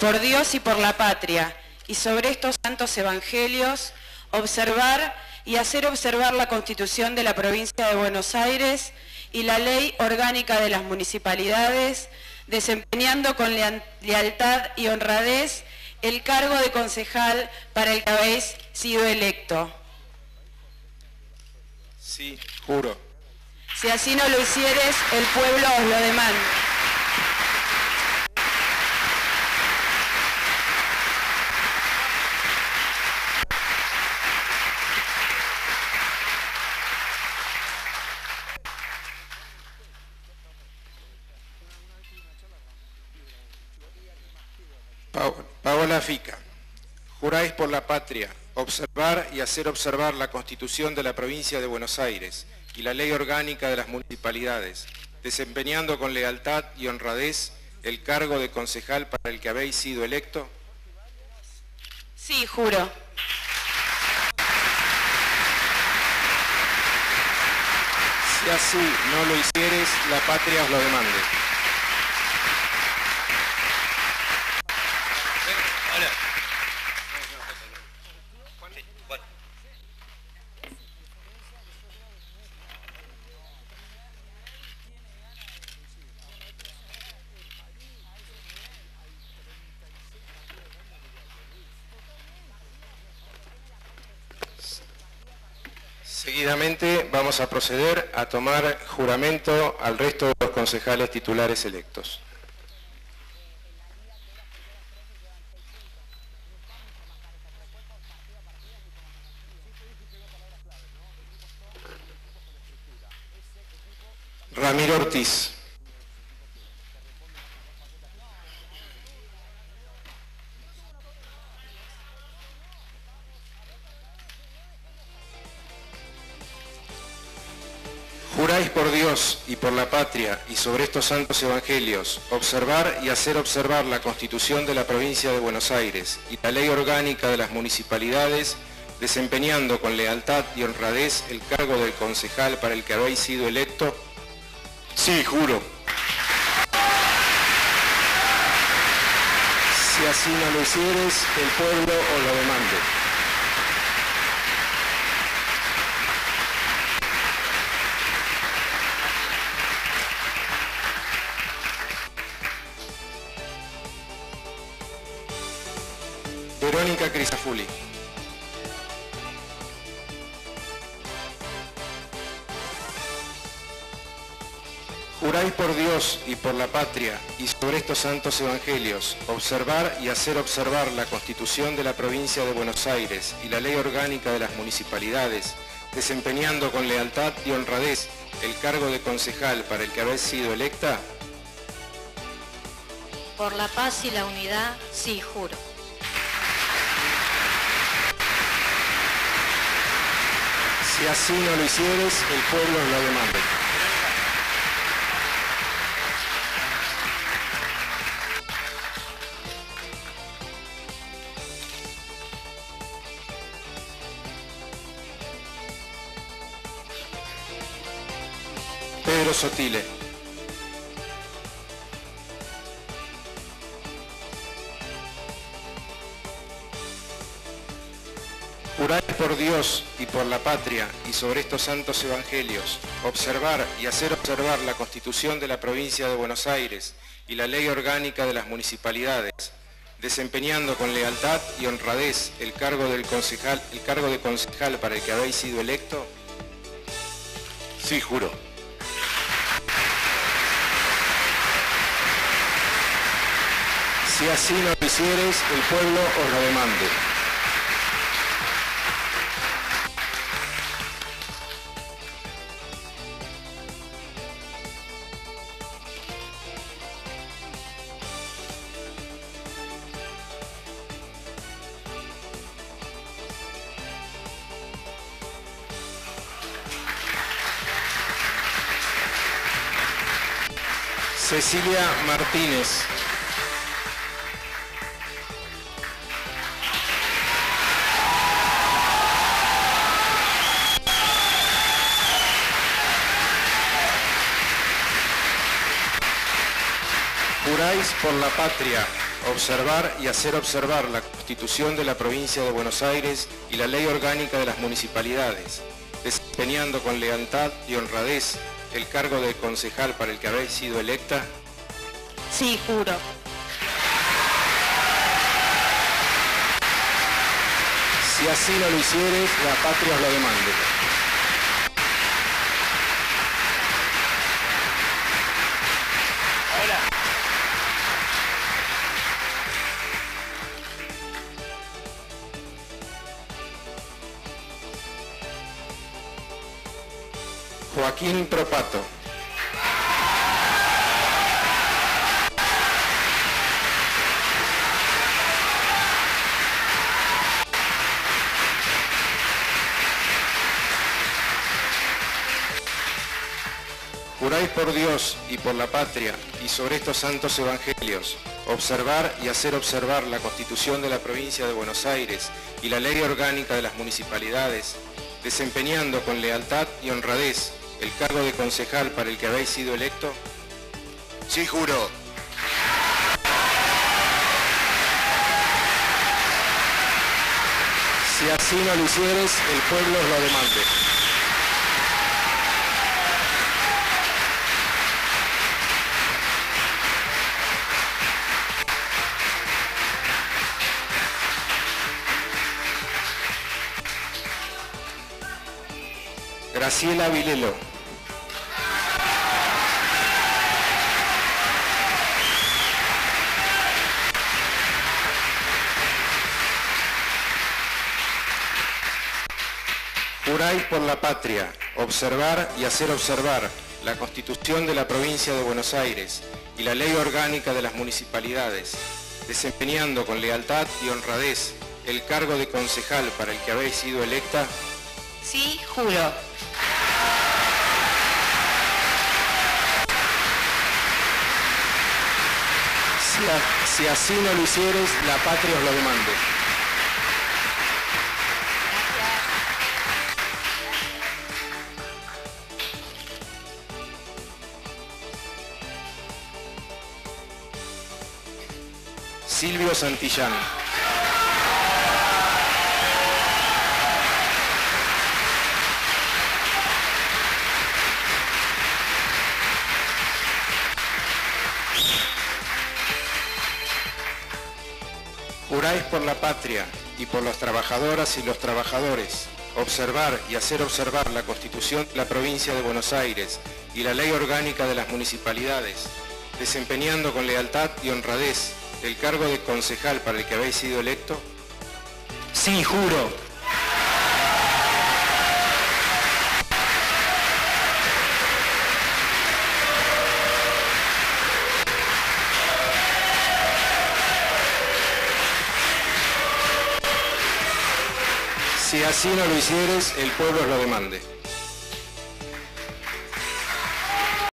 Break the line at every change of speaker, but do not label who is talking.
por Dios y por la patria y sobre estos santos evangelios observar y hacer observar la Constitución de la provincia de Buenos Aires y la ley orgánica de las municipalidades, desempeñando con lealtad y honradez el cargo de concejal para el que habéis sido electo.
Sí, juro.
Si así no lo hicieres, el pueblo os lo demanda.
Paola Fica, juráis por la patria observar y hacer observar la Constitución de la provincia de Buenos Aires y la ley orgánica de las municipalidades, desempeñando con lealtad y honradez el cargo de concejal para el que habéis sido electo?
Sí, juro.
Si así no lo hicieres, la patria os lo demande. Seguidamente vamos a proceder a tomar juramento al resto de los concejales titulares electos. Ramiro Ortiz. Por Dios y por la patria y sobre estos santos evangelios observar y hacer observar la Constitución de la provincia de Buenos Aires y la ley orgánica de las municipalidades, desempeñando con lealtad y honradez el cargo del concejal para el que habéis sido electo?
Sí, juro.
Si así no lo hicieres, el pueblo os lo demande. Verónica Crisafuli. Juráis por Dios y por la patria y sobre estos santos evangelios, observar y hacer observar la Constitución de la provincia de Buenos Aires y la ley orgánica de las municipalidades, desempeñando con lealtad y honradez el cargo de concejal para el que habéis sido electa?
Por la paz y la unidad, sí, juro.
Si así no lo hicieres, el pueblo lo demanda. Pedro Sotile. Por Dios y por la patria y sobre estos santos evangelios, observar y hacer observar la Constitución de la provincia de Buenos Aires y la ley orgánica de las municipalidades, desempeñando con lealtad y honradez el cargo, del concejal, el cargo de concejal para el que habéis sido electo?
Sí, juro.
Si así lo hicieres, el pueblo os lo demande. Cecilia Martínez. Juráis por la patria observar y hacer observar la Constitución de la Provincia de Buenos Aires y la Ley Orgánica de las Municipalidades, desempeñando con lealtad y honradez el cargo de concejal para el que habéis sido electa?
Sí, juro.
Si así no lo hicieres, la patria os lo demande. Joaquín Propato. Juráis por Dios y por la patria y sobre estos santos evangelios, observar y hacer observar la Constitución de la provincia de Buenos Aires y la ley orgánica de las municipalidades, desempeñando con lealtad y honradez el cargo de concejal para el que habéis sido electo?
Sí, juro.
Si así no lo hicieres, el pueblo os lo demande. Graciela Vilelo. Juráis por la patria, observar y hacer observar la Constitución de la Provincia de Buenos Aires y la Ley Orgánica de las Municipalidades, desempeñando con lealtad y honradez el cargo de concejal para el que habéis sido electa?
Sí, juro.
Si, a- si así no lo hicieres, la patria os lo demande. Silvio Santillán. Juráis por la patria y por las trabajadoras y los trabajadores, observar y hacer observar la Constitución de la provincia de Buenos Aires y la ley orgánica de las municipalidades, desempeñando con lealtad y honradez el cargo de concejal para el que habéis sido electo?
Sí, juro.
Si así no lo hicieres, el pueblo os lo demande.